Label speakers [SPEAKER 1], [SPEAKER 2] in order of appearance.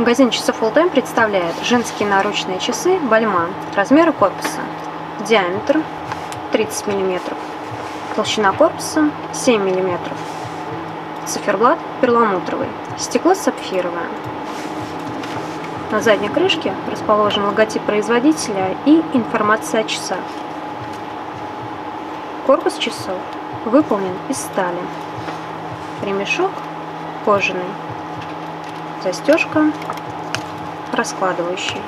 [SPEAKER 1] Магазин часов All Time представляет женские наручные часы Бальман размера корпуса. Диаметр 30 мм. Толщина корпуса 7 мм. Циферблат перламутровый. Стекло сапфировое. На задней крышке расположен логотип производителя и информация о часах. Корпус часов выполнен из стали. Ремешок кожаный. Застежка раскладывающаяся.